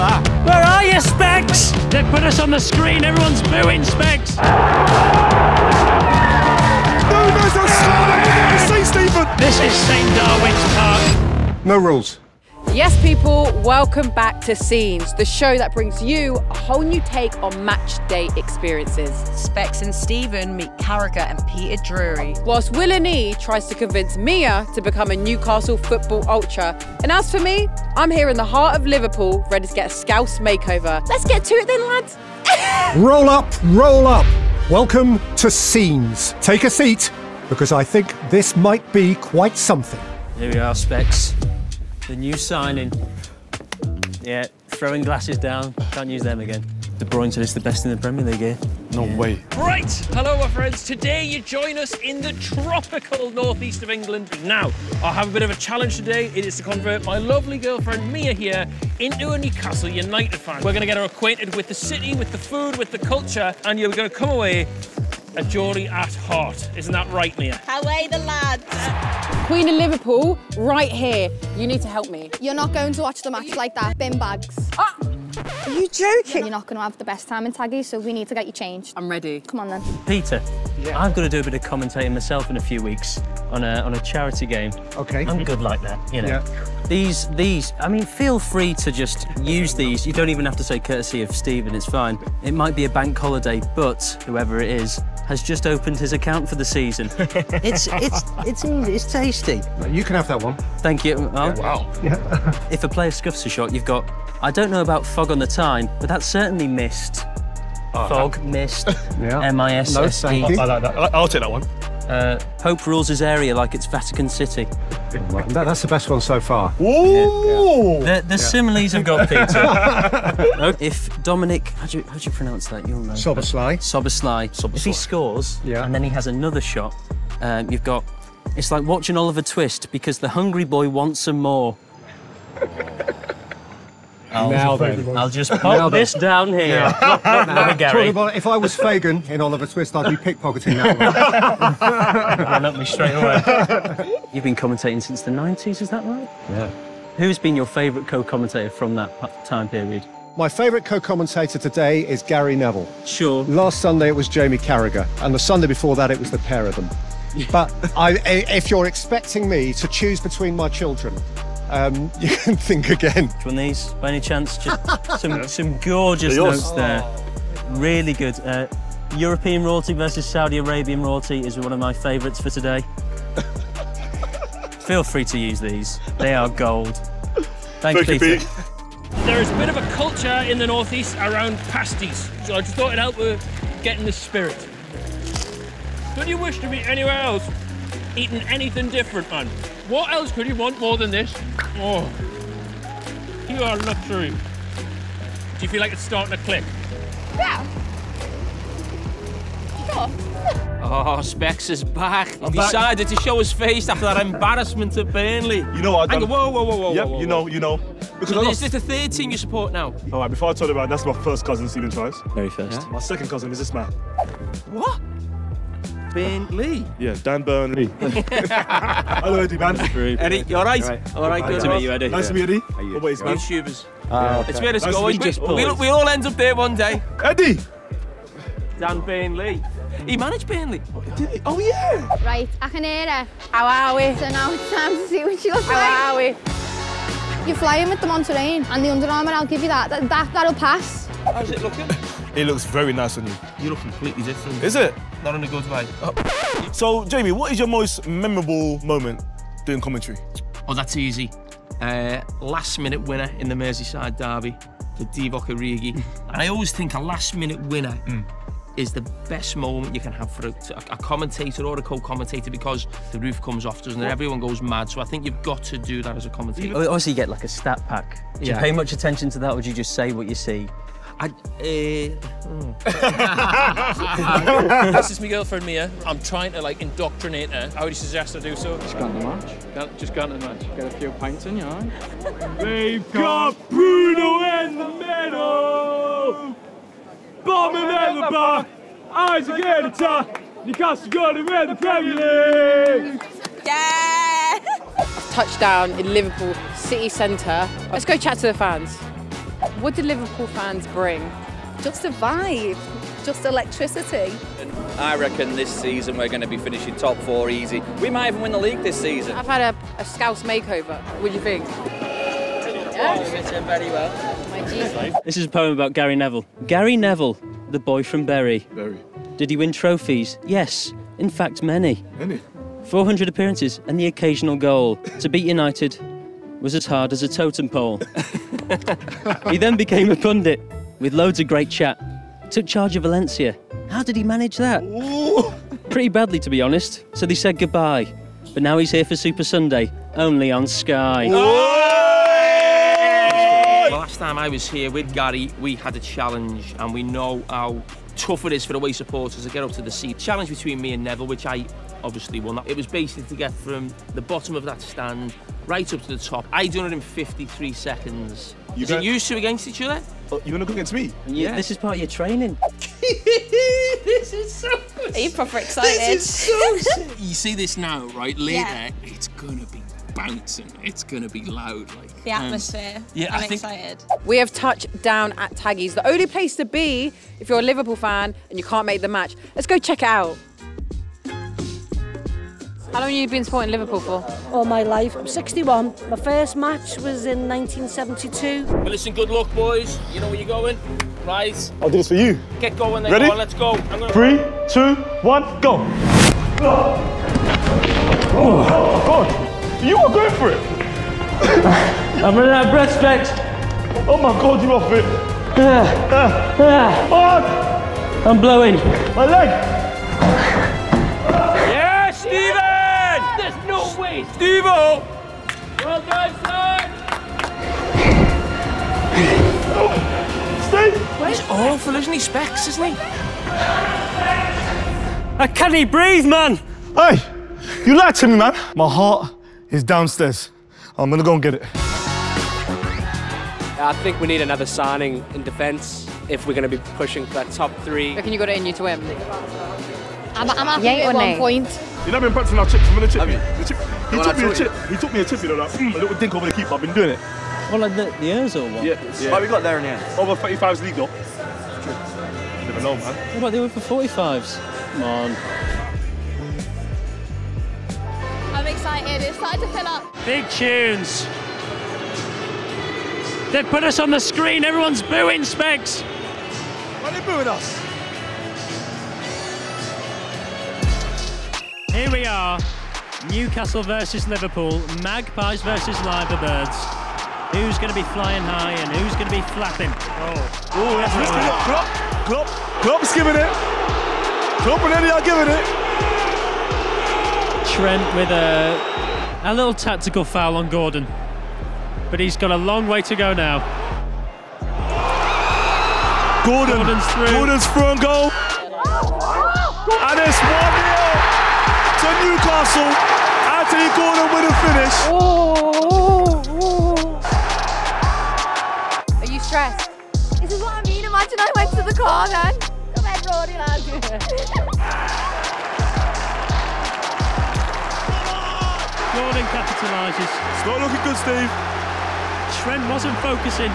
far. Where are you, Specs? They've put us on the screen. Everyone's booing Specs. No, there's a slide! I see Stephen! This is St. Darwin's Park. No rules. Yes, people, welcome back to Scenes, the show that brings you a whole new take on match day experiences. Specs and Stephen meet Carragher and Peter Drury. Whilst Will and E tries to convince Mia to become a Newcastle football ultra. And as for me, I'm here in the heart of Liverpool, ready to get a scouse makeover. Let's get to it then, lads. Roll up, roll up. Welcome to Scenes. Take a seat, because I think this might be quite something. Here we are, Specs. The new signing. Yeah, throwing glasses down. Can't use them again. De Bruyne said it's the best in the Premier League here. No way. Right, hello, my friends. Today you join us in the tropical northeast of England. Now, I have a bit of a challenge today. It is to convert my lovely girlfriend Mia here into a Newcastle United fan. We're going to get her acquainted with the city, with the food, with the culture, and you're going to come away a Geordie at heart. Isn't that right, Mia? Away the lads. Queen of Liverpool, right here. You need to help me. You're not going to watch the match like that. Bin bags. Ah, Are you joking? You're not going to have the best time in Taggy, so we need to get you changed. I'm ready. Come on then. Peter, I've got to do a bit of commentating myself in a few weeks on a, on a charity game. Okay. I'm good like that, you know. Yeah. These, these, I mean, feel free to just use these. You don't even have to say courtesy of Stephen, it's fine. It might be a bank holiday, but whoever it is has just opened his account for the season. it's, it's, it's easy, it's tasty. You can have that one. Thank you. Oh, Wow. If a player scuffs a shot, you've got, I don't know about fog on the Tyne, but that's certainly missed. Fog, mist, Yeah. M-I-S-S-E. No, thank you. I like that. I- I'll take that one. Uh, Pope rules his area like it's Vatican City. That- that's the best one so far. Ooh! The, the similes have got Peter. No, if Dominik, how do, you, how do you pronounce that? You'll know. Szoboszlai. Szoboszlai. If he scores Yeah. and then he has another shot, um, you've got. It's like watching Oliver Twist because the hungry boy wants some more. I'll, Now then. I'll just Now pop then. this down here. Not, not, not Gary. Talking about- if I was Fagin in Oliver Twist, I'd be pickpocketing that one. Run up me straight away. You've been commentating since the 90s, is that right? Yeah. Who's been your favourite co-commentator from that time period? My favourite co-commentator today is Gary Neville. Sure. Last Sunday it was Jamie Carragher, and the Sunday before that it was the pair of them. But I, i- if you're expecting me to choose between my children, um, you can think again. Which one these, by any chance? Just some, some gorgeous They're notes there. Really good. Uh, European royalty versus Saudi Arabian royalty is one of my favourites for today. Feel free to use these. They are gold. Thanks, Thank you, Peter. Pete. There is a bit of a culture in the northeast around pasties, so I just thought it'd help with getting the spirit. Could you wish to be anywhere else eating anything different, man? What else could you want more than this? Oh, you are luxury. Do you feel like it's starting to click? Yeah. Sure. Oh, Specs is back. He decided to show his face after that embarrassment at Burnley. You know what? I Hang done. whoa, whoa, whoa, whoa, Yep, whoa, whoa. you know, you know. Because I So is this the third team you support now? All right, before I tell you about that's my first cousin, Stephen Tries. Very first. My second cousin is this man. What? Burnley. Yeah, Dan Burnley. Hello, Eddie, man. Eddie, you all right? All right, good. to meet you, Eddie. Nice to meet you, Eddie. What about you, man? YouTubers. Uh, It's where it's Nice to going. We, you. we, we'll, we'll all end up there one day. Eddie! Dan Burnley. He managed Burnley. Did he? Oh, yeah! Right, I can hear her. How are we? So now it's time to see what she looks like. How are we? You're flying with the Monterey and the Under Armour, I'll give you that. That, that that'll pass. How's it looking? It looks very nice on you. You look completely different. Is it? Not in a good way. So, Jamie, what is your most memorable moment doing commentary? Oh, that's easy. Uh, last minute winner in the Merseyside derby for Divock Origi. and I always think a last minute winner is the best moment you can have for a, a commentator or a co-commentator because the roof comes off, doesn't it? Everyone goes mad. So I think you've got to do that as a commentator. Obviously, you get like a stat pack. Do you pay much attention to that, or do you just say what you see? I, uh, this is my girlfriend Mia. I'm trying to like indoctrinate her. How would you suggest I do so? Just go on the match. Go- Just go on to the match. Get a few pints in, you know. They've got Bruno in the middle! Botman at the back! Isak in attack! Newcastle got to win the Premier League! Yeah! Touchdown in Liverpool city centre. Let's go chat to the fans. What did Liverpool fans bring? Just a vibe, just electricity. I reckon this season we're going to be finishing top four easy. We might even win the league this season. I've had a, a Scouse makeover. What do you think? very well. This is a poem about Gary Neville. Gary Neville, the boy from Bury. Bury. Did he win trophies? Yes, in fact, many. Many. 400 appearances and the occasional goal. To beat United was as hard as a totem pole. he then became a pundit with loads of great chat. Took charge of Valencia. How did he manage that? Pretty badly, to be honest. So they said goodbye. But now he's here for Super Sunday, only on Sky. Last time I was here with Gary, we had a challenge, and we know how tough it is for the away supporters to get up to the seat. Challenge between me and Neville, which I obviously won. It was basically to get from the bottom of that stand right up to the top. I done it in 53 seconds. You is got- it you two against each other? Oh, you want to go against me? Yeah. This is part of your training. this is so Are you proper excited? This is so You see this now, right? Later, Yeah. it's gonna be bouncing. It's gonna be loud. Like The um, atmosphere. yeah, I'm I think excited. We have touched down at Taggies, the only place to be if you're a Liverpool fan and you can't make the match. Let's go check it out. How long have you been supporting Liverpool for? All my life. I'm 61. My first match was in 1972. Well, listen, good luck, boys. You know where you're going? Right. I'll do this for you. Get going then. Ready? Go on, let's go. I'm gonna... Three, two, one, go. Oh, God. You are going for it. I'm running out of breath, Specs. Oh, my God, You're off it. Ah, I'm blowing. My leg. Way, Stevo! Well done, son! Stay. He's awful, isn't he? Specs, isn't he? I can't even breathe, man. Hey, you lied to me, man. My heart is downstairs. I'm gonna go and get it. I think we need another signing in defence if we're going to be pushing for that top three. Can you got it in you to win? I'm, I'm happy Yay with one nay? point. You know, I've been practicing our chips. I'm gonna chip you. you? The chip. He took me a chip. He took me a chip. You know, like mm, a little dink over the keeper. I've been doing it. Well, like the, the Ozil one. Yeah, yeah. But we got there in the end. Over 35's league though. You never know, man. What about the one for 45s? Come on. I'm excited. It's starting to fill up. Big tunes. They've put us on the screen. Everyone's booing Specs. Why are they booing us? Here we are. Newcastle versus Liverpool. Magpies versus Liverbirds. Who's going to be flying high and who's going to be flapping? Oh, Oh, that's risky. Look, Klopp, Klopp, Klopp's giving it. Klopp and Eddie are giving it. Trent with a a little tactical foul on Gordon, but he's got a long way to go now. Gordon, Gordon's through. Gordon's through and goal. And it's 1 0 to Newcastle. Anthony Gordon with a finish. Are you stressed? This is what I mean. Imagine I went to the car then. Come on, Rory, lad. Gordon capitalises. It's not looking good, Steve. Trent wasn't focusing.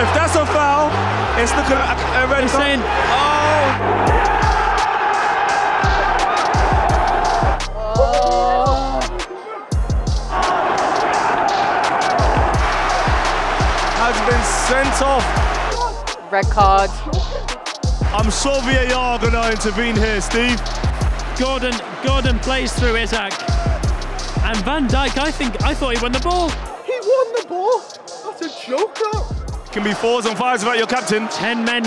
If that's a foul, it's looking like a red card. saying, oh. Sent off. Red card. I'm sure VAR are going to intervene here, Steve. Gordon, Gordon plays through Isak. And Van Dijk, I think, I thought he won the ball. He won the ball. That's a joker. Can be fours and fives about your captain. Ten men.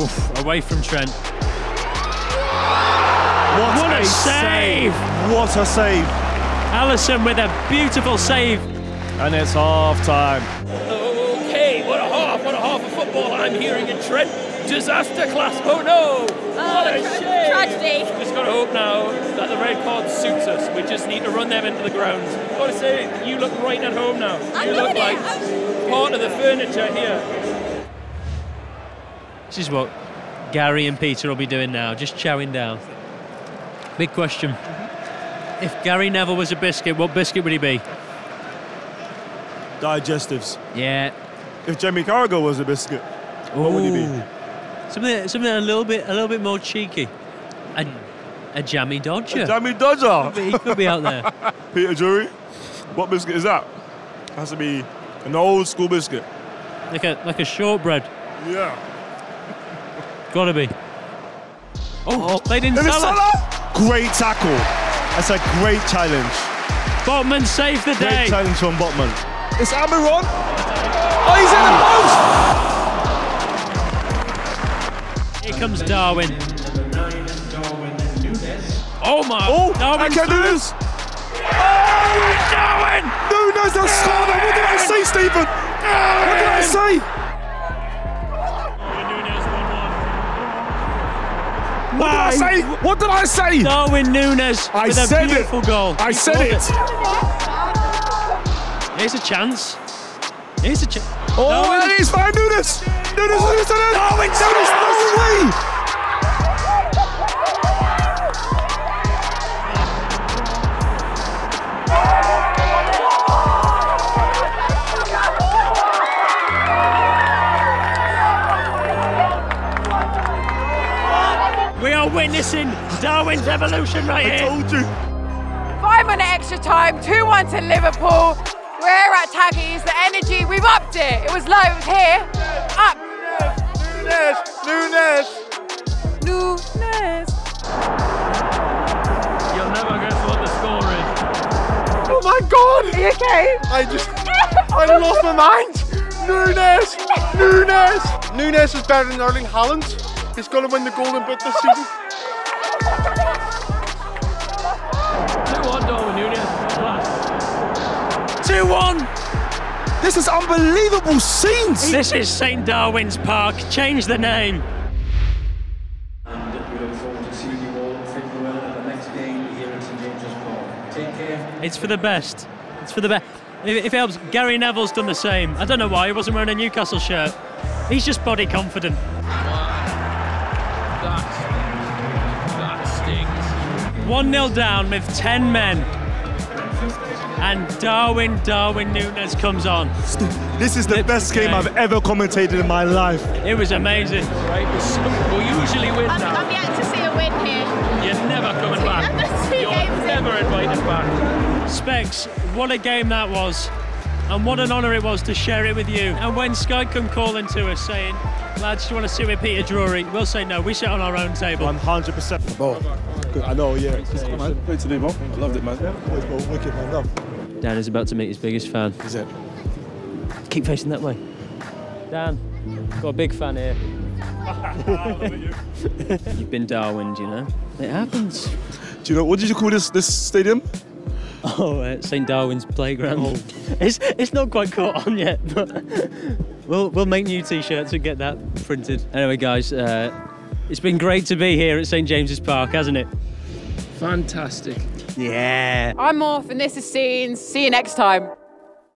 Oof, away from Trent. What, What a save! What a save. Alisson with a beautiful save. And it's half time. Oh, football I'm hearing in Trent. Disaster class, oh no! Oh, what a shame! Tragedy. Just gotta hope now that the red card suits us. We just need to run them into the ground. Gotta say, you look right at home now. I'm you look loving like it. part of the furniture here. This is what Gary and Peter will be doing now, just chowing down. Big question. If Gary Neville was a biscuit, what biscuit would he be? digestives. Yeah. If Jamie Carragher was a biscuit, what would he be? Something, something a little bit, a little bit more cheeky. A, a jammy dodger. A jammy dodger. He could be out there. Peter Drury, what biscuit is that? It Has to be an old school biscuit. Like a, like a shortbread. Yeah. Gotta be. Oh, they didn't Is it. Salah? Great tackle. That's a great challenge. Botman saved the day. Great challenge from Botman. It's Almiron. Oh, he's in the post. Here comes Darwin. Oh my! Oh, Darwin can do this. Oh, Darwin! Núñez has scored. What did I say, Stephen? What did I say? What did I say? What did I say? Darwin Núñez I with a said it. goal. I He said scored it. Here's a chance. Here's a chance. Oh, and he's fine, Núñez. Núñez, Núñez, Núñez. Darwin Núñez, no way. We are witnessing Darwin's evolution right I here. told you. Five minute extra time, 2 1 to Liverpool. We're at Taggies, the energy, we've upped it. It was low, it was here. Up. Núñez, Núñez. Núñez. You'll never guess what the score is. Oh my god! Are you okay? I just. I lost my mind! Núñez! Núñez! Núñez is better than Erling Haaland. He's going to win the Golden Boot this season. 2-1 Darwin Núñez. Class. 2 1. This is unbelievable scenes. This is St. Darwin's Park. Change the name. And we look forward to seeing you all fit well at the next game here at St James's Park. Take care. It's for the best. It's for the best. If, if it helps, Gary Neville's done the same. I don't know why he wasn't wearing a Newcastle shirt. He's just body confident. That, that stings. 1 0 down with 10 men. And Darwin, Darwin Núñez comes on. This is the Lips best game game. I've ever commentated in my life. It was amazing. Right, we usually win I'm, now. I'm yet to see a win here. You're never coming back. You're games in. never invited back. Specs, what a game that was. And what an honour it was to share it with you. And when Sky come calling to us saying, lads, do you want to sit with Peter Drury? We'll say no, we sit on our own table. 100%. Ball. Good. I know, yeah. man. Great to do, bro. I loved it, man. Yeah, wicked, man. Love. Dan is about to meet his biggest fan. Is it? Keep facing that way. Dan, got a big fan here. You've been Darwined, you know. It happens. Do you know, what did you call this this stadium? Oh, uh, St Darwin's playground. It's it's not quite caught on yet, but we'll we'll make new T-shirts and get that printed. Anyway, guys, uh, it's been great to be here at St James's Park, hasn't it? Fantastic. Yeah. I'm off, and this is Scenes. See you next time.